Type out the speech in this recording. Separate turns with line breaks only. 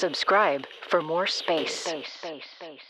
Subscribe for more space.
space, space, space.